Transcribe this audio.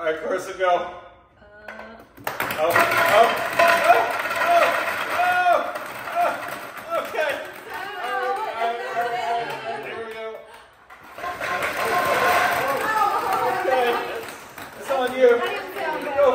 All right, Carissa, go. Uh, oh, oh, oh, oh, oh, oh, okay. There we go. Okay, it's on you. Go